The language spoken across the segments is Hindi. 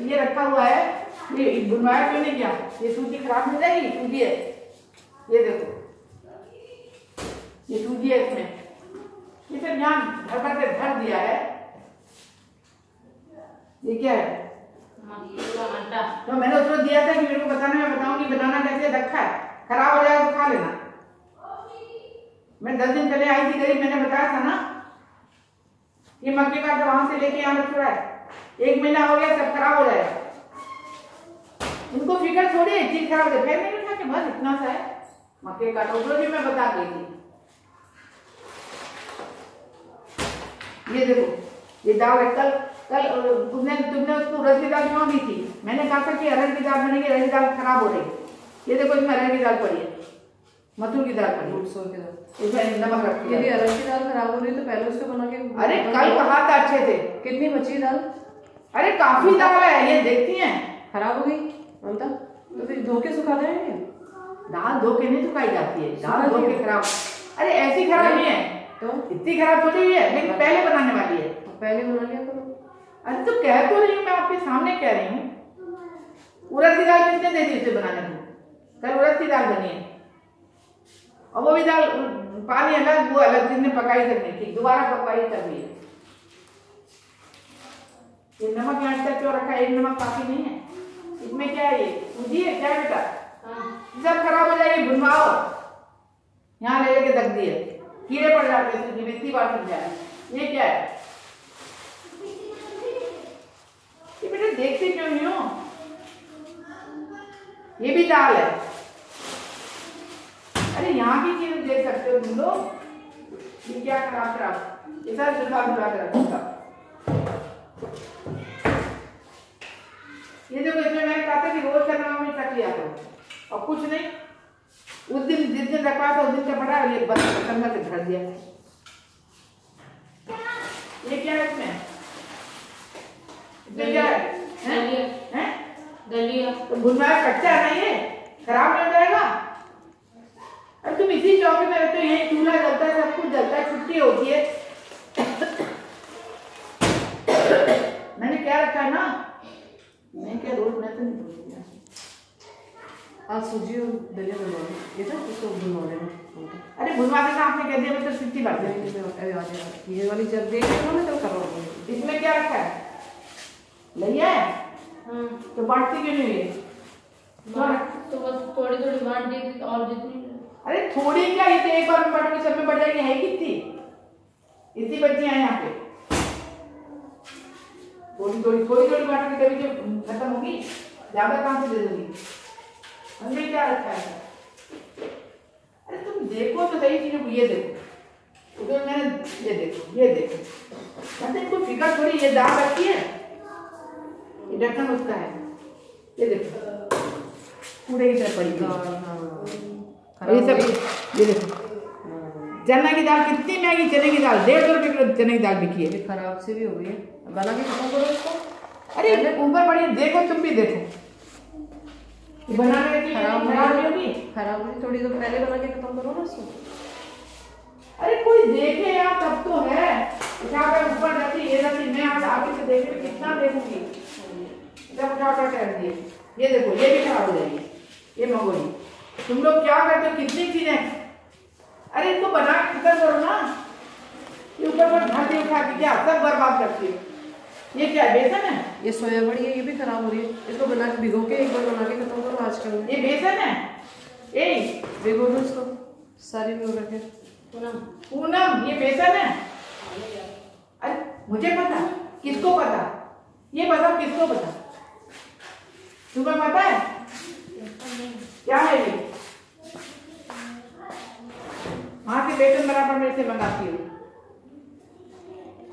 ये रखा हुआ है ये बुनवाया क्यों नहीं किया ये सूजी खराब हो जाएगी सूजी है। ये देखो। ये सूजी है इसमें। ये फिर यहाँ घर पर से भर दिया है। ये क्या है? आटा। तो मैंने उसको दिया था कि मेरे को बताना मैं बताऊँगी बनाना कैसे रखा है। खराब हो जाएगा तो खा लेना। मैं दस दिन पहले आई थी गरीब मैंने बताया था ना। ये मक्के का वहाँ से लेके यहाँ रख रहा है। एक महीना हो गया सब खराब हो जाएगा उनको फ़िक्र थोड़ी है चीज़ खराब हो जाए फिर मैंने कहा कि बस इतना सा है। मक्के का आटा उसको भी मैं बता गई थी। ये देखो ये दाल है कल कल तुमने तुमने उसको की दाल क्यों दी थी? मैंने कहा था कि अरहर की दाल बनेगी अरहर की दाल खराब हो रही ये देखो इसमें अरहर की दाल पड़ी है। मसूर की दाल पड़ी है। सौ के दाल। इसमें नमक रख यदि दिया अरहर की दाल खराब हो रही है तो पहले उसको बना के अरे कल कहा था अच्छे से कितनी बची दाल? अरे काफ़ी दाल है ये देखती हैं। खराब हो गई? ममता तो फिर धो के सुखा देंगे दाल धो के नहीं सुखाई जाती है दाल धो के? खराब। अरे ऐसी खराब नहीं है। तो? इतनी खराब थोड़ी हुई है लेकिन पहले बनाने वाली है। पहले बना लिया करो। अरे तो कह तो रही हूँ मैं आपके सामने कह रही हूँ। उड़द की दाल कितने दे दी उसे बनाने को? कल उड़द की दाल बनी है। और वो भी दाल पानी अलग वो अलग जिसने पकाई करनी थी दोबारा पकाई करनी है। ये नमक यहाँ तक क्यों रखा है एक नमक काफ़ी नहीं है इसमें क्या है ये है क्या बेटा सब खराब हो जाएगी भुनवाओ यहाँ ले लेके रख दिए कीड़े पड़ जाते हैं सूजी में इतनी बार है ये क्या है ये बेटा देखते क्यों नहीं हो ये भी दाल है अरे यहाँ की चीज़ देख सकते हो तुम लोग ये क्या खराब खराब ये सब सुखा सुखा के रखा ये देखो इसमें मैंने कहा था कि रोज लिया करो। और कुछ नहीं उस दिन जिस दिन रखा था उस दिन का बड़ा ये बस खत्म करके धर दिया। ये क्या है इसमें? इसमें क्या है? दलिया। हैं? दलिया। तो भुनवा कच्चा है ये? खराब नहीं हो जाएगा? अरे तुम इसी चौके में रहते हो यही चूल्हा जलता है सब कुछ जलता है छुट्टी होती है। मैंने क्या रखा है ना? मैं क्या रोज मैं तो नहीं। आज सूजी और दलिया बनवा ये था उसको देना अरे भुनवा देना आपने कह दिया मैं तो बात नहीं, ये वाली जब देख तो इसमें क्या रखा है? लिया है? हाँ। तो बांटती क्यों नहीं है? तो बस थोड़ी थोड़ी बांट दी और जितनी अरे थोड़ी क्या ये तो एक बार में बांटोगे सब में बढ़ जाएगी है कितनी? इतनी बच्चियाँ हैं यहाँ पे। थोड़ी थोड़ी थोड़ी थोड़ी बांटोगे कभी जो खत्म होगी। ज़्यादा कहाँ से दे दूँगी? हमने क्या रखा है? अरे तुम देखो तो सही चीज़ों ये देखो। उधर मैंने ये देखो ये देखो। मतलब इनको फिकर थोड़ी ये दाल रखी है? ये ढक्कन उसका है। ये देखो। कूड़े की तरह पड़ी है। हाँ, हाँ। ये सब ये देखो। चना की दाल कितनी महँगी चने की दाल डेढ़ सौ रुपये किलो चने की दाल बिकी है। खराब से भी हो गई है। बना के खत्म करो इसको। अरे ऊपर बड़ी देखो तुम भी देखो। खराब होगी खराब थोड़ी तो पहले बना के खत्म करो ना इसको अरे कोई देखे यार तब तो है। उठा कर ऊपर रखी ये रखी मैं आज आगे से देख रही कितना देखूँगी। जब उठा कर दिए। ये देखो ये भी खराब हो जाएगी। ये मंगोली तुम लोग क्या करते हो? कितनी चीज़ें अरे इनको बना के खत्म करो ना। ये ऊपर पर ढांचे उठा के क्या सब बर्बाद करती हो? ये क्या बेसन है? ये सोया बड़ी है ये भी खराब हो रही है। इसको बना के भिगो के एक बार बना के खत्म करो आजकल। में ये बेसन है? ए भिगो दो इसको। सारी भिगो रखे। पूनम पूनम ये बेसन है? अरे मुझे पता। किसको पता? ये बताओ किसको पता? तुम्हें पता है? क्या है ये? वहाँ से बेसन बराबर मेरे से मंगाती हूँ।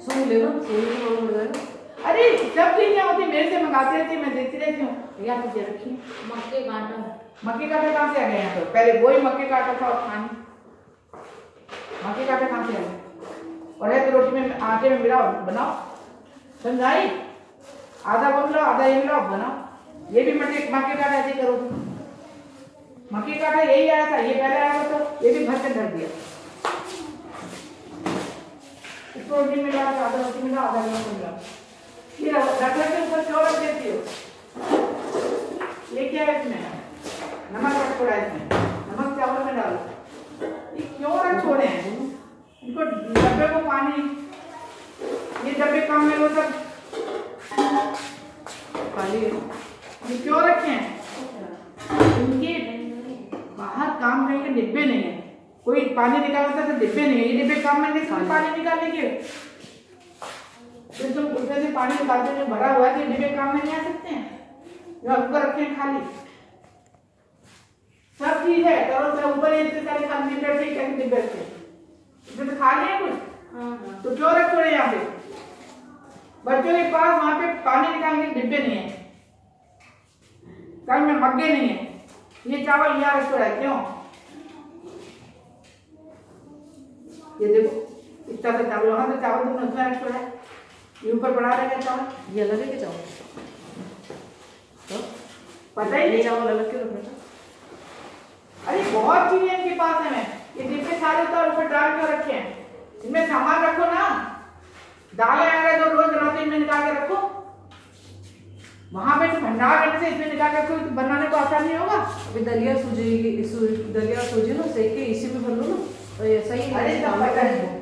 सुन लेना सुन के मालूम पड़ जाएगा। अरे सब चीज़ें होती मेरे से मंगाती रहती मैं देखती रहती हूँ। भैया मुझे रखिए। मक्के काटो। मक्के का आटा कहाँ से आ गया यहाँ पे पहले वही मक्के का आटा था और खानी। मक्के का आटा कहाँ से आ गया और है तो रोटी में आटे में मिलाओ बनाओ। समझाई? आधा वो मिलाओ आधा ये मिलाओ बनाओ। ये भी मक्के मक्के का आटा ऐसे करो। मक्के का आटा यही आया था ये पहले आया था तो ये भी भर के धर दिया। इसको रोटी मिलाओ आधा रोटी मिलाओ आधा रोटी मिलाओ ये रख के ऊपर क्यों रख देती हो। क्या है इसमें? नमक रख छोड़ा इसमें। नमक चावल में डालो। ये क्यों रख छोड़े हैं? इनको डब्बे को पानी। ये डब्बे काम में वो सब खाली ये क्यों रखे हैं? इनके बाहर काम करने के डिब्बे नहीं है। कोई पानी निकालता तो डिब्बे नहीं है। ये डिब्बे काम में नहीं पानी निकालने के फिर तुम उसमें से पानी निकालते जो भरा हुआ है तो डिब्बे काम में नहीं आ सकते हैं? जो ऊपर रखे हैं खाली। सब चीज़ है तो ऊपर इतने सारे खाली डिब्बे रखे कैसे डिब्बे रखे इसमें तो खाली है कुछ? तो क्यों रख छोड़े यहाँ पे? बच्चों के पास वहाँ पे पानी निकालने के डिब्बे नहीं है। कल में मग्गे नहीं है। ये चावल यहाँ रख छोड़ा है क्यों? ये देखो इतना सा चावल वहाँ से चावल तुमने उसमें रख छोड़ा है। ये ऊपर पड़ा रहेगा चावल? ये अलग है क्या चावल? तो पता ही नहीं। चावल अलग क्यों रख रखा अरे बहुत चीज़ें इनके पास है मैं। ये डिब्बे सारे उतर ऊपर डाल के रखे हैं। इनमें सामान रखो ना। दालें आ रहे तो रोज बनाते इनमें निकाल के रखो। वहाँ पे तो भंडार रखने से इसमें निकाल के रखो तो बनाने को आसान नहीं होगा? अभी दलिया सूजी सू- दलिया सूजी ना सेक के इसी में भर लो ना। तो ये सही है अरे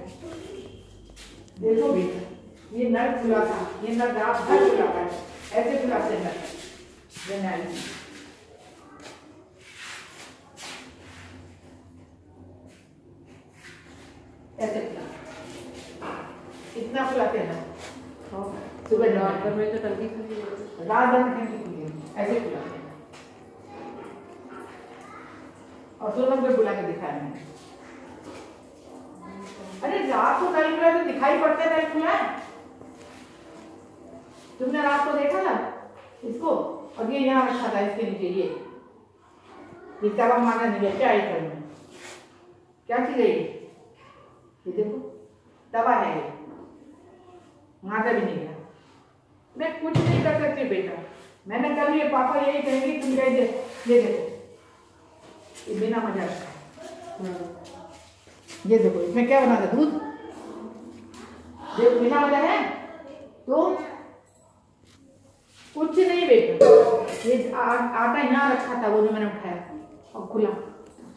देखो बेटा ये नल खुला था ये नल रात भर खुला था ऐसे खुला से नल ये नल ऐसे खुला। इतना खुला थे ना हाँ। सुबह रात भर में तो टंकी खाली है। रात भर में खुली है, ऐसे खुला थे और सोनम को बुला के दिखाया मैंने अरे रात को नल खुला तो दिखाई पड़ता है नल खुला है। तुमने रात को देखा था? इसको? और ये यहाँ रखा था इसके नीचे, ये। ये तवा माना नहीं है क्या है में क्या चीज़ है ये? ये देखो, तवा है ये। माता भी नहीं है। मैं कुछ नहीं कर सकती बेटा। मैंने कल ये पापा यही कहेंगे, तुम कह दे, ये देखो। ये बिना मज़ा का। हाँ। ये देखो, इसमें क्या बना था? दूध? देखो बिना मज़ा है? तो? कुछ नहीं बेटा। ये आटा यहाँ रखा था, वो जो मैंने उठाया और खुला।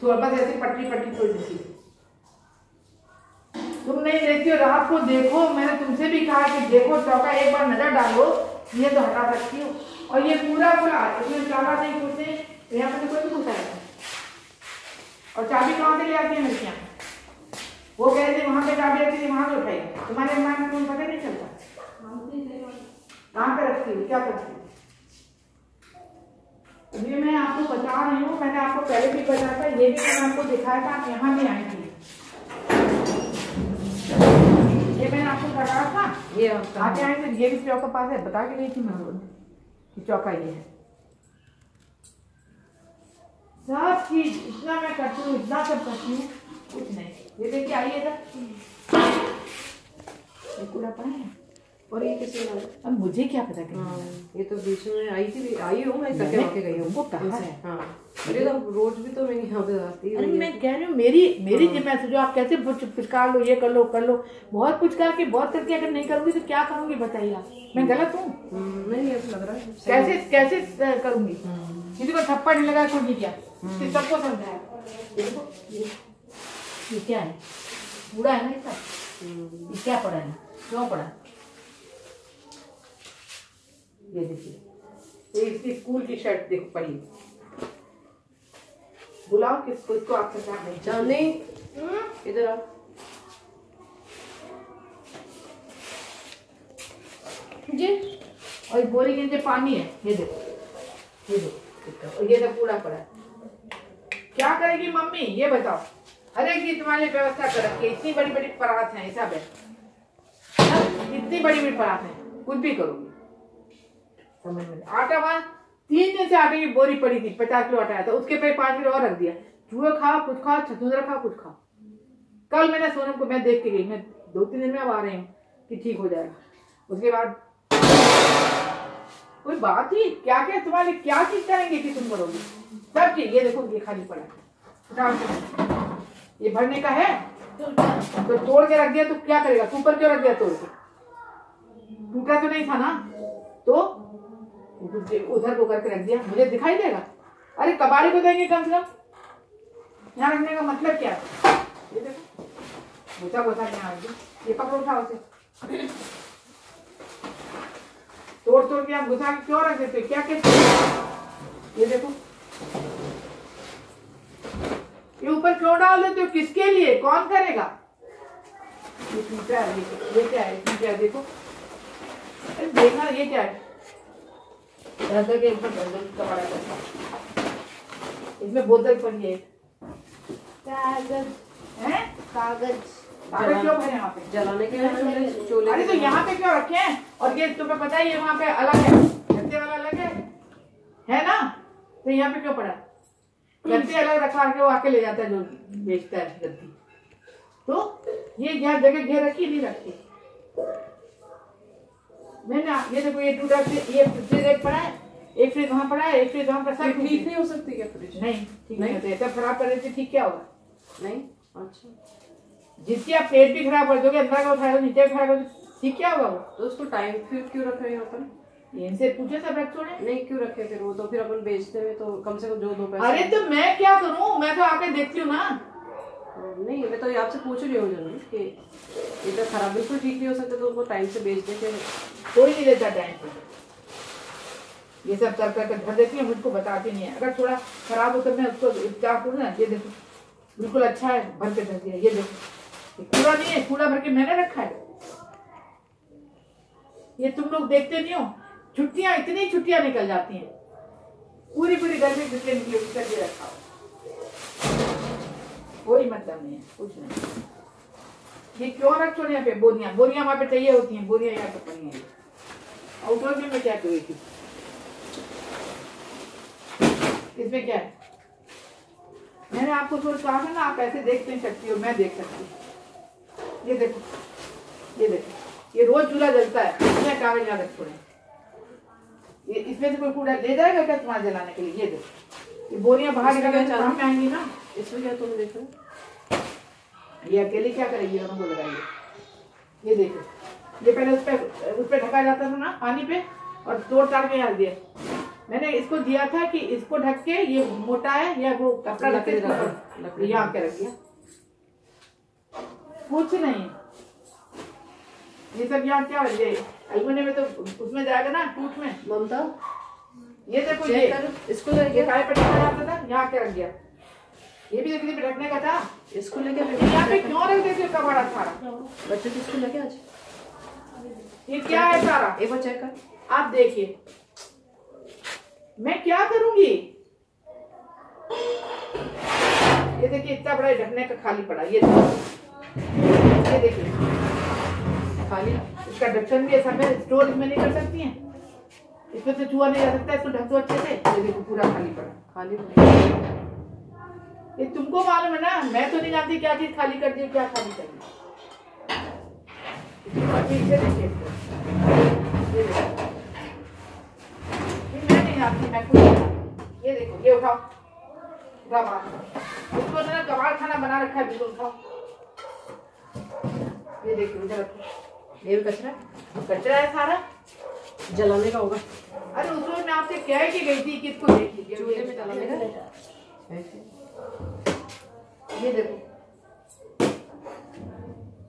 तो बस ऐसे पटरी पटरी छोड़ दी तुम नहीं देखती हो, रात को देखो। मैंने तुमसे भी कहा कि देखो, चौका एक बार नज़र डालो। ये तो हटा सकती हो। और ये पूरा खुला। इसमें चाला नहीं तो यहाँ पे तो कोई भी खुलता है और चाबी कहाँ से ले आती है लड़कियाँ वो कह रही थी, वहाँ पे चाबी आती थी, वहाँ से उठाई। तुम्हारे दिमाग में पता नहीं चलता? कहाँ पे रखती हूँ क्या करती हूँ? ये मैं आपको बता रही हूँ मैंने आपको पहले भी बताया था ये भी मैंने आपको दिखाया था आप यहाँ भी आई थी ये मैंने आपको बताया था ये आके आए थे ये भी चौका पास है बता के गई थी मैं कि चौका ये है। सब चीज़ इतना मैं करती हूँ इतना सब करती हूँ कुछ नहीं। ये देखिए आइए इधर। ये कूड़ा पड़ा है। और ये किसी ने अब मुझे क्या पता कि हाँ ये तो बीच में आई थी आई हूँ मैं करके मैंने वाके गई हूँ। तुमको कहा है। हाँ। अरे तो रोज भी तो मेरी यहाँ पे आती अरे मैं कह रही हूँ मेरी मेरी ज़िम्मेदारी जो आप कैसे पुच- पुचकार लो ये कर लो कर लो। बहुत पुचकार के बहुत करके अगर नहीं करूँगी तो क्या करूँगी बताइए आप। मैं गलत हूँ? हम्म, नहीं ऐसा लग रहा है। कैसे कैसे करूँगी? किसी को थप्पड़ नहीं लगा कुछ नहीं किया सबको समझाया। ये क्या है? कूड़ा है ना इसका? क्या पढ़ा है? क्यों पड़ा ये देखिए। ये इसकी स्कूल की शर्ट देखो पड़ी बुलाओ किसको इसको आप सरकार नहीं चांदनी इधर आ जी। और इस बोरी के नीचे पानी है। ये देखो। ये देखो। और ये सब कूड़ा पड़ा है। क्या करेगी मम्मी? ये बताओ। हर एक चीज़ तुम्हारे लिए व्यवस्था कर रखी है। इतनी बड़ी बड़ी परात है सब है। इतनी बड़ी बड़ी परात है। कुछ भी करोगी। समझ में आटा वहाँ तीन दिन से आटे की बोरी पड़ी थी, पचास किलो आटा आया था। उसके पे पाँच किलो और रख दिया। चूहे खाओ कुछ खाओ छतुंदरा खाओ कुछ खाओ कल मैंने सोनम को, मैं देख के गई, मैं दो तीन दिन में अब आ रही हूँ कि ठीक हो जाएगा। उसके बाद कोई बात ही क्या क्या तुम्हारे क्या चीज़ करेंगे कि तुम करोगे? सब चीज़, ये देखो, ये खाली पड़ा ये भरने का है? तो तोड़ के रख दिया तो क्या करेगा? ऊपर क्यों रख दिया तोड़ के? टूटा तो नहीं था ना? तो उधर को करके रख दिया। मुझे दिखाई देगा? अरे, कबाड़ी को देंगे कम से कम। यहाँ रखने का मतलब क्या? है ये देखो। घुसा घुसा यहाँ रख ये पकड़ो, उठाओ उसे। तोड़ तोड़ के आप घुसा के क्यों रख देते क्या क्या ये देखो। ये ऊपर क्यों डाल देते हो? किसके लिए? कौन करेगा? ये टूटा है ये ये क्या है? इसमें क्या है देखो। देखना ये क्या है? रद्द के ऊपर गंदल का बड़ा करता इसमें बोतल पड़ी है कागज़ हैं? कागज़। कागज़ क्यों भरे यहाँ पे? जलाने के लिए हमने चोले अरे तो यहाँ पे क्यों रखे हैं? और ये तुम्हें पता है ये वहाँ पे अलग है। गत्ते वाला अलग है। है ना? तो यहाँ पे क्यों पड़ा? गत्ते अलग रखा के वो आके ले जाता है जो बेचता है गद्दी तो ये यहाँ जगह घेर रखी नहीं रखी? मैंने ये देखो ये टूटा ये फ्रिज एक पड़ा है एक फ्रिज वहाँ पड़ा है एक फ्रिज वहाँ पर सब ठीक नहीं हो सकती क्या फ्रिज? नहीं ठीक नहीं? खराब कर देते ठीक क्या होगा? नहीं? अच्छा। जिसकी आप पेट भी खराब कर दोगे अंदर का उठाए नीचे खराब कर ठीक क्या होगा वो? तो उसको टाइम फिर क्यों रख रहे हैं पर इनसे पूछे सब रख छोड़े नहीं क्यों रखे फिर वो? तो फिर अपन बेचते हुए तो कम से कम जो दो पैसे। अरे तो मैं क्या करूँ? मैं तो आके देखती हूँ ना। नहीं, मैं तो ये आपसे पूछ रही हूँ जनरल कि ये तो खराब, बिल्कुल ठीक नहीं हो सकता तो उनको टाइम से बेच देते कोई नहीं देता टाइम पे ये सब कर करके धर देती है, मुझको बताती नहीं है। अगर थोड़ा खराब हो तो मैं उसको क्या करूँ ना? ये देखो, बिल्कुल अच्छा है, भर के धर दिया, ये देखो। कूड़ा नहीं है, कूड़ा भर के मैंने रखा है। ये तुम लोग देखते नहीं हो, छुट्टियाँ, इतनी छुट्टियाँ निकल जाती हैं। पूरी पूरी गर्मी जितने निकली करके रखा हो कोई मतलब नहीं है कुछ नहीं। ये क्यों रख यहाँ पे? बोरियाँ। बोरियाँ वहाँ पे चाहिए होती हैं। बोरियाँ यहाँ पे पड़ी हैं। आउटडोर में मैं क्या करी थी? इसमें क्या है? मैंने आपको थोड़ा कहा था ना आप ऐसे देख नहीं सकती हो मैं देख सकती हूँ। ये देखो ये देखो। ये रोज चूल्हा जलता है इसमें कागज़ रख छोड़े। ये इसमें से कोई कूड़ा ले जाएगा क्या तुम्हारा जलाने के लिए? ये देखो। ये बोरियाँ बाहर में आएँगी ना। इसमें क्या तुम देख? रहे ये अकेले क्या करेगी? दोनों को लगाइए। ये देखो। ये पहले उस पे उस पे ढका जाता था ना पानी पे और तोड़ ताड़ के रख दिया। मैंने इसको दिया था कि इसको ढक के ये मोटा है या वो कपड़ा रख के यहाँ के रख दिया। कुछ नहीं। ये सब यहाँ क्या ये एल्युमिनियम में तो उसमें जाएगा ना टूट में। ममता ये देखो ये। इसको ये काय पे जाता था यहाँ के रख दिया? ये भी देखिए ढकने का था। इसको लेके यहाँ पे क्यों रख देते हो? कबाड़ा सारा बच्चे को लेके आज। ये क्या है सारा? एक बार चेक कर। आप देखिए। मैं क्या करूँगी? ये देखिए इतना बड़ा ढकने का खाली पड़ा। ये ये देखिए। खाली। इसका ढक्कन भी ऐसा मैं स्टोर इसमें नहीं कर सकती है। इसमें से चूहा नहीं जा सकता इसको ढक दो अच्छे से। ये देखो पूरा खाली पड़ा। खाली ये तुमको मालूम है ना? मैं तो नहीं जानती क्या चीज़ खाली कर दी क्या खाली कर दी देखिए। ये देखो। ये मैं नहीं जानती मैं खुद ये देखो ये उठाओ। उठाओ बाहर। कबाड़ खाना बना रखा है बिल्कुल उठाओ। ये देखिए इधर रखो। ये भी कचरा कचरा है सारा। जलाने का होगा। अरे उस रोज मैं आपसे कह के गई थी कि इसको देख लीजिए। चूल्हे में जलाने का। ऐसे। ये देखो।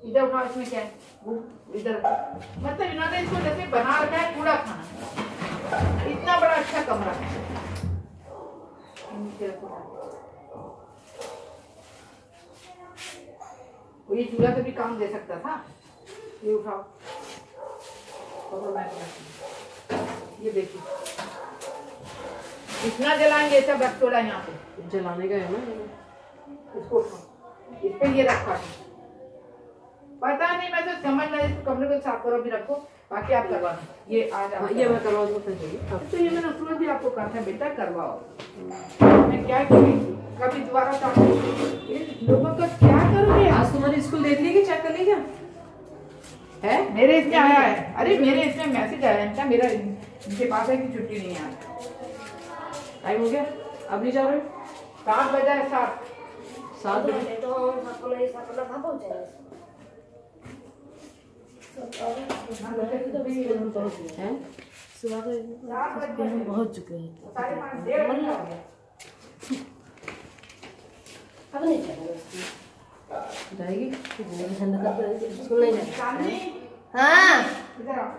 इधर उठाओ इसमें क्या है? इधर। मतलब इन्होंने इसको जैसे बना रखा है कूड़ा खाना। इतना बड़ा अच्छा कमरा है। ये चूल्हा से भी काम दे सकता था। ये उठाओ। ये देखिए। इतना जलाएँगे सब रखोड़ा यहाँ पे। जलाने का है ना इसको इस पे ये रखा पता नहीं मैं तो समझ नहीं इस कमरे को साफ़ करो भी रखो। बाकी आप करवाना ये आज हाँ, आप ये मैं करवा दूँ तो ये मैंने उसमें भी आपको कहा था बेटा करवाओ। मैं क्या करूँ? कभी दोबारा काम लोगों का क्या करोगे? आज तुम्हारी स्कूल देख ली कि चेक कर ली क्या? है? मेरे इसमें आया है। अरे मेरे इसमें मैसेज आया है मेरा इनके पास है कि छुट्टी नहीं है टाइम हो गया। अब नहीं जा रहे? सात बजा है सात। सात बजे। तो सपना भागो जाए हैं? सुबह का बज। चुके हैं। हो गया। अब नहीं चलेगा जाएगी? ठंडा कर स्कूल नहीं जाएगी। हाँ। इधर आओ।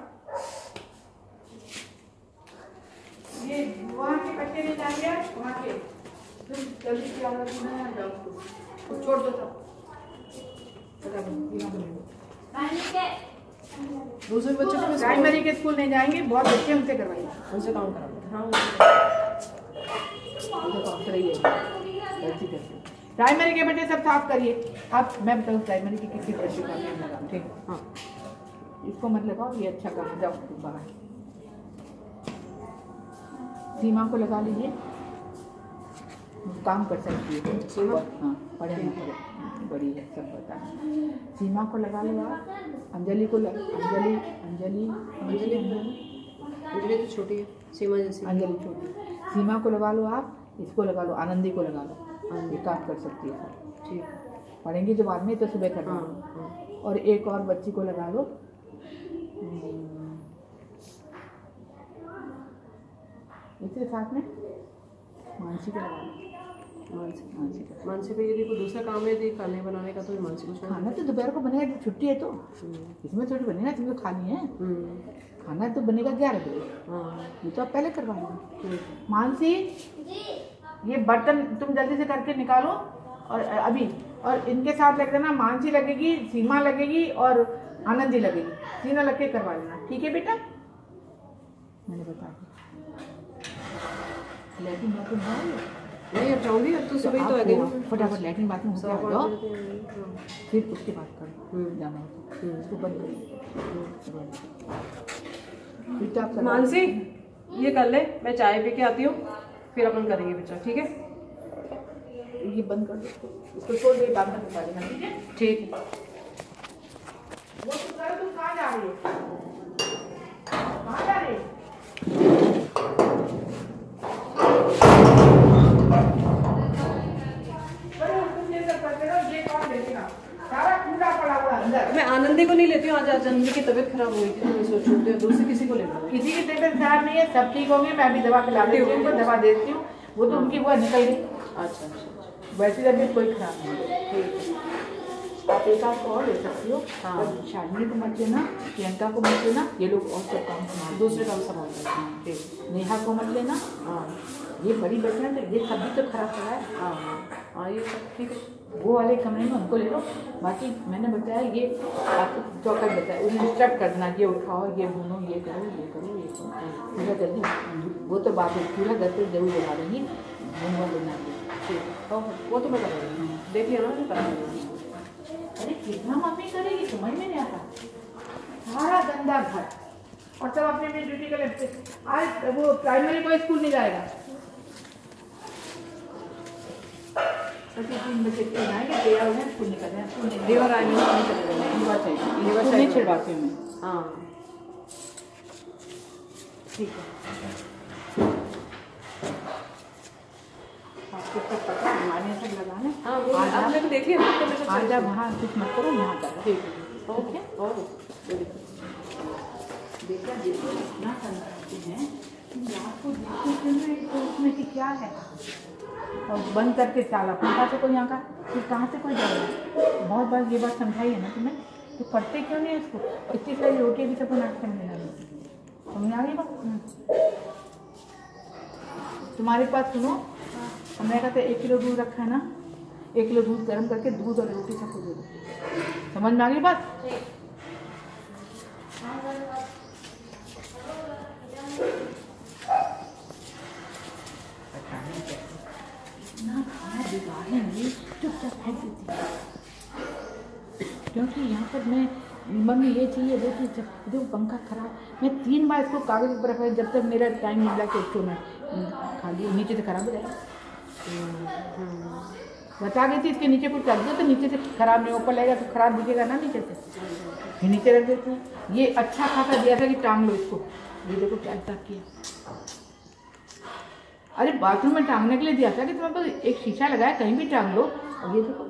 ये वहाँ के बच्चे नहीं जाएँगे वहाँ के। तुम जल्दी से आओ मैं जाओ उसको। छोड़ दो सब। ले लो। दूसरे बच्चे को प्राइमरी के स्कूल नहीं जाएँगे बहुत बच्चे उनसे करवाइए। उनसे काम करा हाँ। प्राइमरी के बच्चे सब साफ़ करिए। आप मैं बताऊँ प्राइमरी के किसी बच्चे का ठीक हाँ। इसको मत लगाओ ये अच्छा काम जाओ बाहर। सीमा को लगा लीजिए। काम कर सकती है। सीमा? हाँ पढ़े ना पढ़े बड़ी है सब बता। सीमा को लगा लो आप। अंजलि को लग अंजलि अंजलि अंजलि अंजलि। तो छोटी है। सीमा जैसी। अंजलि छोटी सीमा को लगा लो आप इसको लगा लो आनंदी को लगा लो। ये काम कर सकती है। सब ठीक पढ़ेंगे जब बाद में तो सुबह करना हाँ हाँ। और एक और बच्ची को लगा लो। इसके साथ में? मानसी को लगा मानसी मानसी को मानसी यदि कोई दूसरा काम है यदि खाने बनाने का तो मानसी को खाना तो दोपहर को बनेगा छुट्टी है तो। हम्म, इसमें थोड़ी बनेगा तुमको खानी है? हम्म, खाना तो बनेगा ग्यारह बजे। हाँ। ये तो आप पहले करवा लो मानसी ये बर्तन तुम जल्दी से करके निकालो और अभी और इनके साथ लग देना मानसी लगेगी सीमा लगेगी और आनंदी लगेगी। तीनों लग के करवा लेना। ठीक है बेटा? मैंने बता दिया लैट्रिन बाथरूम है नहीं अब जाऊँगी अब तो सुबह तो आ गई फटाफट लैट्रिन बाथरूम होकर आ जाओ। बात। फिर उसके बाद करो। जाना हो तो। हम्म। बंद करो। तो मानसी ये कर ले मैं चाय पी के आती हूँ फिर अपन करेंगे बच्चा ठीक है? ये बंद कर दो इसको। छोड़ दे बाद में करवा देना ठीक है? ठीक। वो करो तुम कहाँ जा रही हो? कहाँ जा रही हो? आनंदी को नहीं लेती हूँ आज आज आनंदी की तबीयत खराब हो गई थी तो मैं सोच रही हूँ दूसरे किसी को ले किसी की तबीयत खराब नहीं है सब ठीक होंगे मैं अभी दवा खिला देती हूँ उनको दवा देती हूँ वो तो उनकी बुआ निकल गई। अच्छा अच्छा अच्छा। वैसी तबीयत कोई खराब नहीं है। ठीक है। आप एक आप और ले सकती हो। हाँ। शालिनी को मत लेना प्रियंका को मत लेना ये लोग और सब काम संभाल दूसरे काम संभालते हैं ठीक। नेहा को मत लेना। हाँ। ये बड़ी बच्चियाँ तो ये सब्ज़ी तो खराब है हाँ। हाँ। हाँ ये सब ठीक है। वो वाले कमरे में उनको ले लो। बाकी मैंने बताया, ये आपको चौकट बताया, उन्हें इंस्ट्रक्ट कर देना ये उठाओ, ये भूनो ये करो ये करो ये करो पूरा जल्दी वो तो बात है, पूरा पे ज़रूर बना देंगी भूनवा देना वो तो करा दूँगी देख लिया ना मैं करा अरे, कितना मम्मी करेगी, समझ में नहीं आता। सारा गंदा घर। और सब अपने अपनी ड्यूटी कर लेते आज वो प्राइमरी कोई स्कूल नहीं जाएगा। बच्चे तीन बजे हो हूँ हाँ ठीक है आपको पता हमारे यहाँ हाँ वो आज आप आप- मेरे को देख लिया ना तो मैं आज आप वहाँ कुछ मत करो है ओके और बेटा देखो इतना हैं कि आपको देखो फिर तो उसमें कि क्या है और बंद करके ताला पंखा से कोई यहाँ का, फिर कहाँ से कोई जाएगा बहुत बार ये बात समझाई है ना तुम्हें तो करते क्यों नहीं इसको इतनी सारी रोटी भी सबको नाश्ते में देना समझ आ गई बात? हम्म। तुम्हारे पास सुनो, हमने कहा था एक किलो दूध रखा है ना, एक किलो दूध गर्म करके दूध और रोटी सबको दे दो। समझ में आ गई बात ना खाना बिगाड़ने में चुपचाप देती है। क्योंकि यहाँ पर मैं मम्मी ये चाहिए वो चाहिए। देखो पंखा खराब मैं तीन बार इसको कागज़ पर रखा जब तक मेरा टाइम मिला कि इसको मैं हम्म, खा लिया नीचे से खराब हो जाएगा। बता गई थी इसके नीचे कुछ कर दो तो नीचे से खराब नहीं ऊपर लगेगा तो खराब दिखेगा ना नीचे से। फिर नीचे रख देती हूँ। ये अच्छा खासा दिया था कि टांग लो इसको। ये देखो क्या ऐसा किया। अरे बाथरूम में टांगने के लिए दिया था कि तुम्हारे पास एक शीशा लगाया कहीं भी टांग लो। और ये देखो।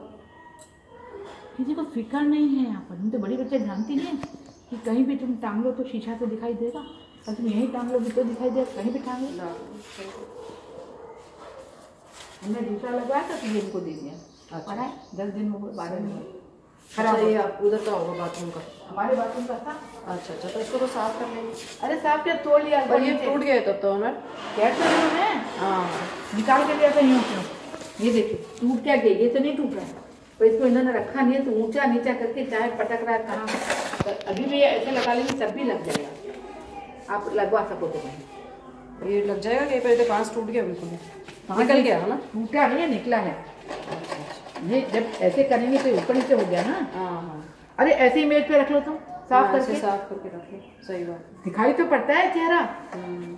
किसी को फ़िक्र नहीं है यहाँ पर। हम तो बड़ी बच्चे जानती हैं कि कहीं भी तुम टांग लो तो शीशा तो दिखाई देगा अब तुम यहीं टांग लोगी तो दिखाई दे कहीं भी टांग लो। हमने दूसरा लगवाया था तो ये इनको दे दिया। अच्छा। है दस दिन में हुए बारह दिन में अच्छा खराब ये आप उधर का होगा बाथरूम का। हमारे बाथरूम का था। अच्छा अच्छा तो इसको तो साफ़ कर लेंगे। अरे साहब क्या तोड़ लिया पर ये टूट गया तब तो ना? कैसे तो हाँ? निकाल के लिया था यूँ क्यों ये देखिए टूट क्या गया? ये तो नहीं टूट रहा है। पर इसको इन्होंने रखा नहीं है तो ऊँचा नीचा करके चाहे पटक रहा है कहाँ। तो अभी भी ऐसे लगा लेंगे तब भी लग जाएगा। आप लगवा सको तो कहीं ये लग जाएगा कहीं पर तो कांच टूट गया बिल्कुल। ही। निकल गया है ना? टूटा नहीं है निकला है। नहीं जब ऐसे करेंगे तो ऊपर नीचे हो गया ना। हाँ हाँ। अरे ऐसे ही मेज पे रख लो तुम साफ़ करके। साफ़ करके रखो सही बात। दिखाई तो पड़ता है चेहरा। हम्म,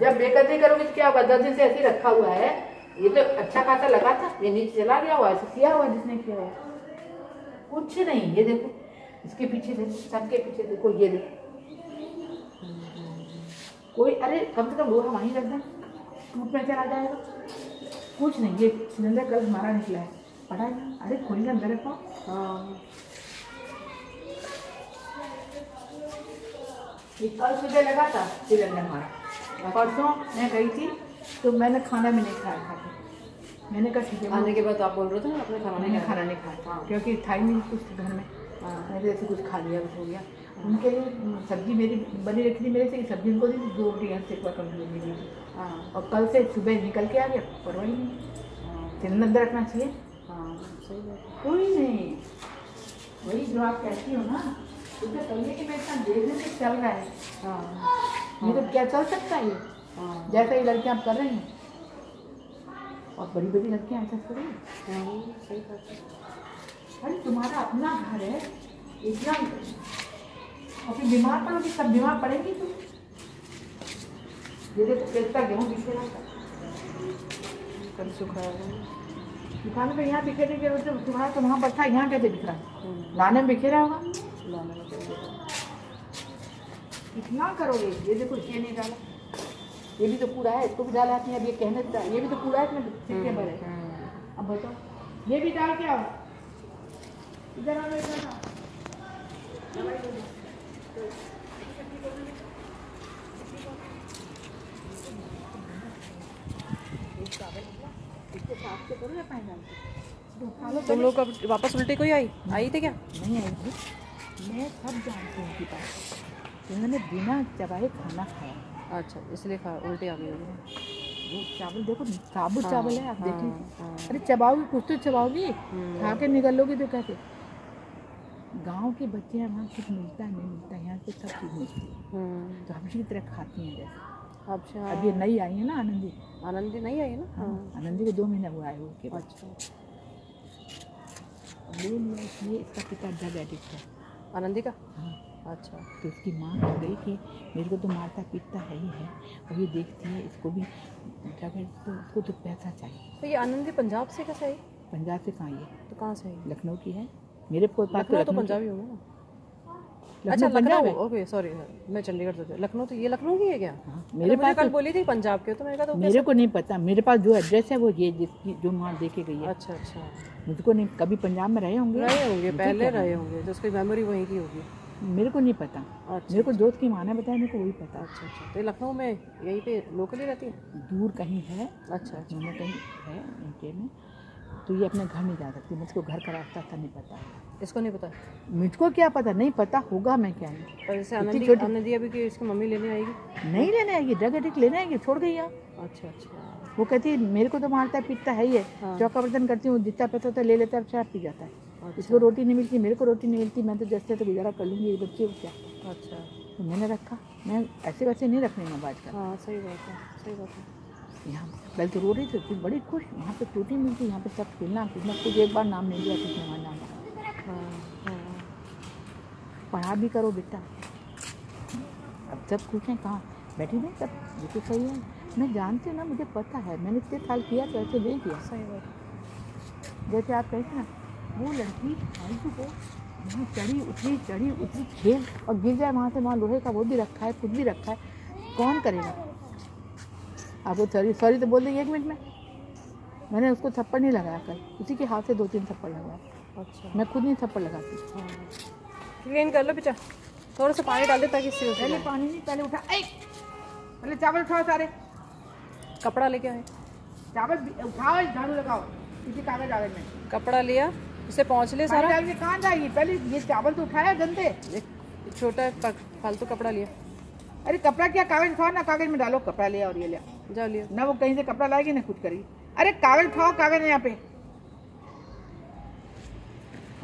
जब बेकदरी करोगे तो क्या होगा? दस दिन से ऐसे रखा हुआ है। ये तो अच्छा खासा लगा था। ये नीचे चला गया हुआ ऐसे किया हुआ जिसने किया हुआ कुछ नहीं, ये देखो, इसके पीछे देखो सबके पीछे देखो, ये देखो। कोई, अरे, कम से कम लोहा वहीं रख दें टूट में चला जाएगा कुछ नहीं, ये सिलेंडर कल हमारा निकला है। पता है अरे खोलिए अंदर रखो। हाँ। कल सुबह लगा था सिलेंडर हमारा। परसों मैं गई थी तो मैंने खाना भी नहीं खाया खा के मैंने कहा ठीक है आने के बाद आप बोल रहे थे ना अपने खाना नहीं खाना नहीं खाया क्योंकि था ही नहीं कुछ घर में। हाँ। मैंने ऐसे कुछ खा लिया कुछ हो गया। उनके लिए सब्ज़ी मेरी बनी रखी थी मेरे से सब्ज़ी उनको दी थी दो रोटी यहाँ से एक कम दी थी। हाँ। और कल से सुबह निकल के आ गया परवाह ही नहीं। हाँ। अंदर रखना चाहिए। हाँ है। कोई नहीं। वही जो आप कहती हो ना उसे कहिए कि मैं इतना देखने से चल रहा है। हाँ। ये तो क्या चल सकता है ये? हाँ। जैसा ये लड़कियाँ आप कर रही हैं। और बड़ी बड़ी लड़कियाँ ऐसा करेंगी हाँ। सही बात है। अरे तुम्हारा अपना घर है इतना और फिर बीमार पड़ोगी सब बीमार पड़ेगी तुम ये देखो कितना गेहूँ बिखेरा कल सुखाया दुकान पे यहाँ बिखेरने के तो तुम्हारा तो वहाँ पर था यहाँ कैसे बिखरा? हम्म, लाने में बिखेरा होगा। इतना करोगे? ये देखो ये नहीं डाला। ये भी तो पूरा है इसको भी डाला नहीं अब ये कहने से ये भी तो पूरा है इसमें भरे नहीं। हम्म, अब बताओ। ये भी डाल के आओ। इधर आओ इधर आओ। के? तुम लोग कब वापस उल्टी कोई आई? आई थी क्या? नहीं आई थी। मैं सब जानती हूँ उनकी बात। उन्होंने बिना चबाए खाना खाया। अच्छा इसलिए खा उल्टी आ गई होगी। चावल देखो साबुत हाँ, चावल है आप देख हाँ, हाँ। अरे चबाओगी कुछ तो चबाओगी। हम्म। खा के निकलोगी तो कैसे? गाँव के बच्चे हैं वहाँ कुछ मिलता है नहीं मिलता है यहाँ पे सब चीज़ मिलती है। हम्म, तो हम की तरह खाती हैं जैसे। अच्छा अब ये नई आई है ना आनंदी। आनंदी नहीं आई है ना? हाँ हाँ। आनंदी को दो महीने हुआ है उसके अच्छा। ले लिया इसलिए इसका पिता ड्रग एडिक्ट है। आनंदी का? हाँ। अच्छा। तो उसकी माँ कह गई कि मेरे को तो मारता पीटता है ही है और ये देखती है इसको भी ड्रग एडिक्ट तो उसको तो पैसा चाहिए। तो ये आनंदी पंजाब से कैसे आई पंजाब से कहाँ ये? तो कहाँ से आई लखनऊ की है। मेरे को पास लखनऊ तो पंजाबी होगा। ना अच्छा लखनऊ ओके सॉरी मैं चंडीगढ़ से लखनऊ तो ये लखनऊ की है क्या? हाँ, मेरे मेरे पास कल तो- बोली थी पंजाब के तो मैंने कहा तो मेरे को नहीं पता। मेरे पास जो एड्रेस है वो ये जिसकी जो माँ दे के गई है। अच्छा अच्छा। मुझको नहीं कभी पंजाब में रहे होंगे? रहे होंगे पहले रहे होंगे तो उसकी मेमोरी वहीं की होगी। मेरे को नहीं पता। अच्छा मेरे को जोत की माँ ने बताया मेरे को वही पता। अच्छा अच्छा। तो लखनऊ में यहीं पे लोकल ही रहती है? दूर कहीं है। अच्छा अच्छा। उन्होंने कहीं है इनके में। तो ये अपने घर नहीं जा सकती मुझको घर का रास्ता था नहीं पता इसको नहीं पता? मुझको क्या पता? नहीं पता होगा मैं क्या नहीं पर जैसे आनंदी अभी की इसकी मम्मी लेने आएगी? नहीं लेने आएगी ड्रग एडिक्ट लेने आएगी छोड़ गई आप अच्छा अच्छा। वो कहती है मेरे को तो मारता है पीटता है ही है। हाँ। चौका बर्तन करती हूँ जितना पैसा होता है ले लेता है शराब पी जाता है। अच्छा। इसको रोटी नहीं मिलती मेरे को रोटी नहीं मिलती मैं तो जैसे तो गुजारा कर लूँगी ये बच्चे को क्या। अच्छा। तो मैंने रखा मैं ऐसे वैसे नहीं रखने में बात कर हाँ सही बात है सही बात है। यहाँ कल तो रो रही थी थी बड़ी खुश यहाँ पे रोटी मिलती यहाँ पे सब खेलना कूदना कुछ एक बार नाम नहीं लिया किसने वहाँ नाम हाँ हाँ। पढ़ा भी करो बेटा। अब सब खुश हैं कहाँ? बैठी नहीं सब ये तो सही है। मैं जानती हूँ ना मुझे पता है मैंने इतने साल किया तो ऐसे नहीं किया। सही बात। जैसे आप कहते ना वो लड़की फालतू को वहाँ चढ़ी उतरी चढ़ी उतरी खेल और गिर जाए वहाँ से वहाँ लोहे का वो भी रखा है कुछ भी रखा है। कौन करेगा? आपको सॉरी सॉरी तो बोल देंगे एक मिनट में। मैंने उसको थप्पड़ नहीं लगाया कल। उसी के हाथ से दो तीन थप्पड़ लगाया। अच्छा। मैं खुद नहीं थप्पड़ लगाती। हाँ। क्लीन कर लो बेटा थोड़ा सा पानी डाल दे ताकि इससे पहले पानी नहीं पहले उठा। पहले चावल उठाओ सारे। कपड़ा लेके आए। चावल उठाओ झाड़ू लगाओ। किसी कागज़ कागज़ में। कपड़ा लिया। उसे पहुँच ले सारा। डाल के कहाँ जाएगी? पहले ये चावल तो उठाया गंदे एक छोटा फालतू कपड़ा लिया। अरे कपड़ा क्या कागज़ उठाओ ना कागज़ में डालो कपड़ा लिया और ये लिया जाओ लिया। ना वो कहीं से कपड़ा लाएगी ना कुछ करेगी। अरे कागज़ उठाओ कागज़ है यहाँ पे।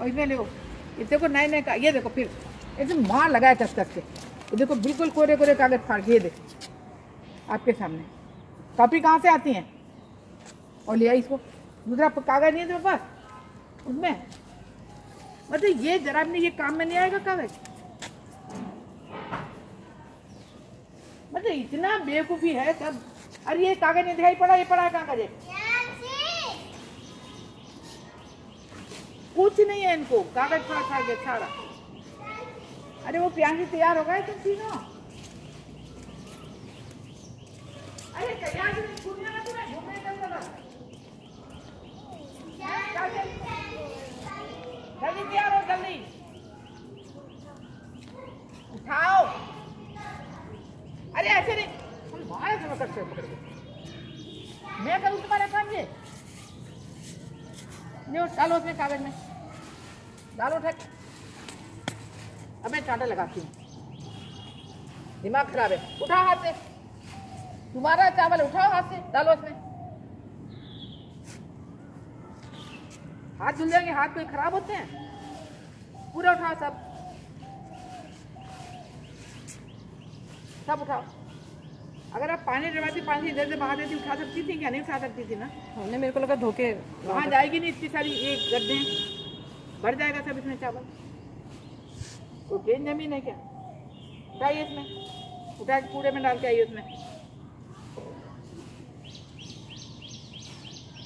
और इसमें देखो ये देखो नए नए का ये देखो फिर। ऐसे मार लगाया तब तक। से ये देखो बिल्कुल कोरे कोरे कागज़ फाड़ के ये दे आपके सामने। कॉपी कहाँ से आती हैं? और लिया इसको। दूसरा कागज़ नहीं है तुम्हारे पास? उसमें मतलब ये जरा भी ये काम में नहीं आएगा कागज़ मतलब इतना बेवकूफ़ी है सब। अरे ये कागज़ नहीं दिखाई पड़ा ये पड़ा है कागज़। है कुछ नहीं है इनको कागज़ फाड़ फाड़ के सारा। अरे वो प्याजी तैयार हो गए तुम तीनों। अरे तैयार छूटने लगा तुम्हें घूमने चला जल्दी तैयार हो, जल्दी। उठाओ। अरे, ऐसे नहीं। मारे समय करते पकड़ मैं करूँ तुम्हारा काम ये? लो डालो उसमें कागज़ में। डालो ठक अब मैं चाटा लगाती हूँ। दिमाग खराब है। उठाओ हाथ से। तुम्हारा चावल उठाओ हाथ से। डालो उसमें। हाथ धुल जाएँगे हाथ कोई खराब होते हैं? पूरा उठाओ सब। सब उठाओ। अगर आप पानी डलवाती पानी इधर से बाहर देती उठा सकती थी क्या? नहीं उठा सकती थी ना? हमने मेरे को लगा धोके वहाँ जाएगी नहीं इतनी सारी एक गड्ढे। भर जाएगा सब इसमें चावल। तो ट्रेन ज़मीन है क्या? उठाइए इसमें। उठा के कूड़े में डाल के आइए उसमें।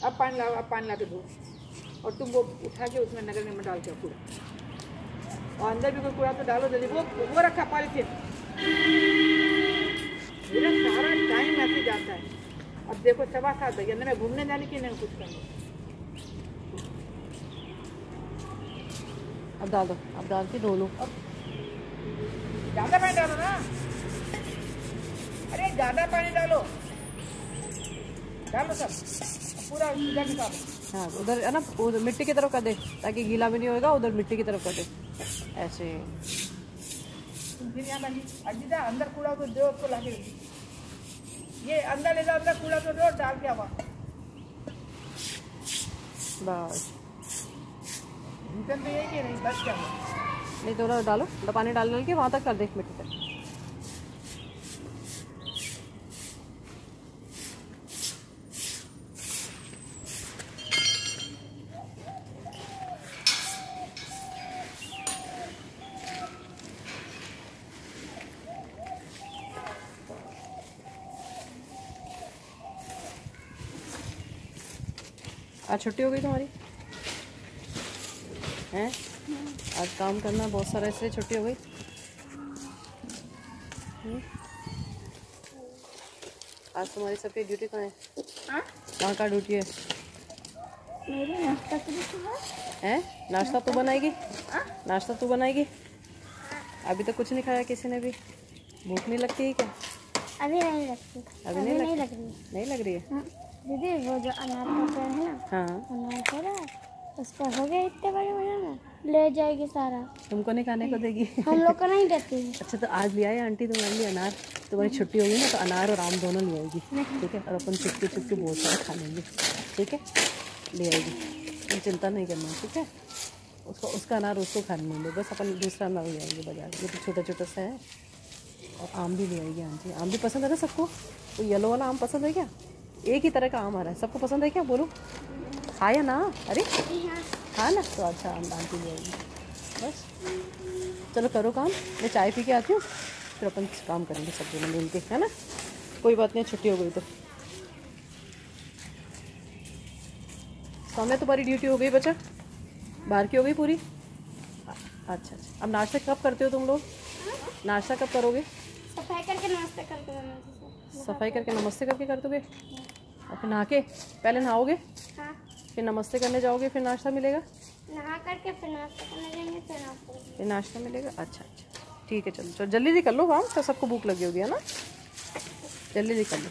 अब पानी लाओ अब पानी ला के दो और तुम वो उठा के उसमें नगर में डाल के कूड़ा और अंदर भी कोई कूड़ा तो डालो जल्दी वो वो रखा पॉलिथीन मेरा सारा टाइम ऐसे जाता है। अब देखो सवा सात बजे अंदर मैं घूमने जाने की नहीं कुछ करना। अब डाल दो अब डाल के धो लो। ज़्यादा पानी डालो ना। अरे ज़्यादा पानी डालो। डालो सब। पूरा निकालो हाँ उधर है ना उधर मिट्टी की तरफ़ कर दे ताकि गीला भी नहीं होएगा उधर मिट्टी की तरफ़ कर दे। ऐसे। अंदर कूड़ा को दो उसको लाके ये अंदर ले जाओ अंदर कूड़ा को दो डाल के बस। भूषण तो यही कि नहीं बस क्या? नहीं थोड़ा डालो थोड़ा पानी डाल डाल के वहाँ तक कर दे मिट्टी तक आज छुट्टी हो गई तुम्हारी? हैं? आज काम करना बहुत सारा इसलिए छुट्टी हो गई? हम्म? आज तुम्हारी सबकी ड्यूटी कहाँ है? हाँ? कहाँ का ड्यूटी है थी ना हैं। नाश्ता तू बनाएगी? हाँ? नाश्ता तू बनाएगी? अभी तक कुछ नहीं खाया किसी ने भी। भूख नहीं लगती है क्या? अभी नहीं लगती। अभी नहीं नहीं लग लग रही। नहीं लग रही है? हाँ, दीदी वो जो अनार का पेड़ है ना हाँ। अनार रहा है उसका हो गया इतने बड़े बड़े ना ले जाएगी सारा। तुमको नहीं खाने को देगी? हम लोग को नहीं देती। अच्छा तो आज ले आए आंटी तुम्हारे लिए अनार तुम्हारी छुट्टी होगी ना तो अनार और आम दोनों ले आएगी ठीक है? और अपन चुपके चुपके बहुत सारा खा लेंगे ठीक है? ले आएगी। तुम चिंता नहीं करना ठीक है? उसको उसका अनार उसको खाने नहीं बस अपन दूसरा अनार ले आएँगे बाज़ार ये तो छोटा छोटा सा है। और आम भी ले आएगी आंटी। आम भी पसंद है ना सबको? वो येलो वाला आम पसंद है क्या? एक ही तरह का आम आ रहा है। सबको पसंद है क्या? बोलो। खाया ना? अरे। हाँ ना। तो अच्छा आम आंटी ले आएगी बस। चलो करो काम। मैं चाय पी के आती हूँ। फिर अपन काम करेंगे सब दोनों मिल के है ना? कोई बात नहीं छुट्टी हो गई तो। समय तुम्हारी ड्यूटी हो गई बच्चा बाहर की हो गई पूरी? अच्छा अच्छा। अब नाश्ता कब करते हो तुम लोग? नाश्ता कब करोगे? सफ़ाई करके नाश्ता करके सफ़ाई करके नमस्ते करके कर दोगे? और फिर नहा के पहले नहाओगे? हाँ। फिर नमस्ते करने जाओगे फिर नाश्ता मिलेगा? नहा करके फिर नाश्ता करने जाएँगे फिर नाश्ता फिर नाश्ता मिलेगा? अच्छा अच्छा। ठीक है चलो चलो। जल्दी जल्दी कर लो काम तो सबको भूख लगी होगी है ना? जल्दी कर लो।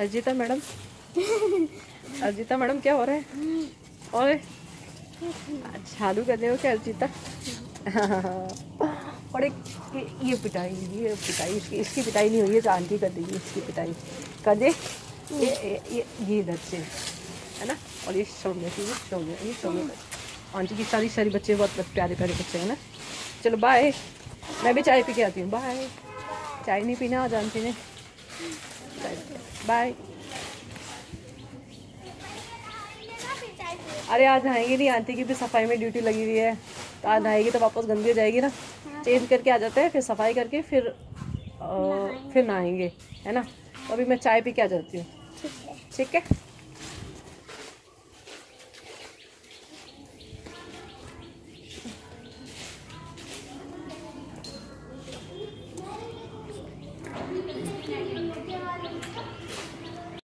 अर्जिता मैडम। अर्जिता मैडम क्या हो रहा है? और झाड़ू कर रहे हो क्या अर्जिता और एक ये, पिटाई ये पिटाई इसकी इसकी पिटाई नहीं हुई है तो आंटी कर देगी इसकी पिटाई। कर दे। ये ये ये, इधर से है ना? और ये सौम्य की ये सौम्य ये सौम्य आंटी की सारी सारी बच्चे बहुत प्यारे प्यारे बच्चे हैं ना? चलो बाय मैं भी चाय पी के आती हूँ। बाय चाय नहीं पीना आज आंटी ने बाय अरे आज नहाएँगे नहीं आंटी की भी सफ़ाई में ड्यूटी लगी हुई है। तो आज आएगी तो वापस गंदी हो जाएगी ना। चेंज करके आ जाते हैं फिर सफ़ाई करके फिर आ, फिर नहाएँगे है ना? तो अभी मैं चाय पी के आ जाती हूँ। ठीक है?